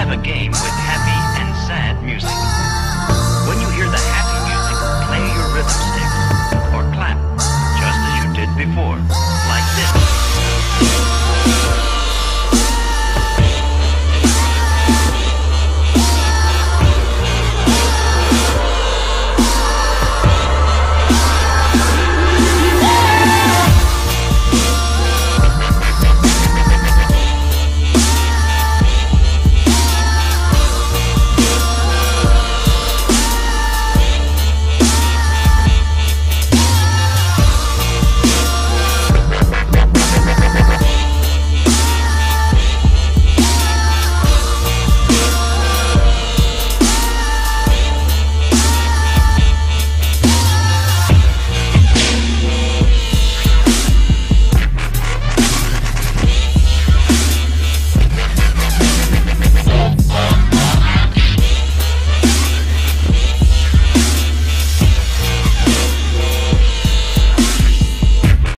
have a game with happy and sad music. When you hear the happy music, play your rhythm stick or clap, just as you did before, like this.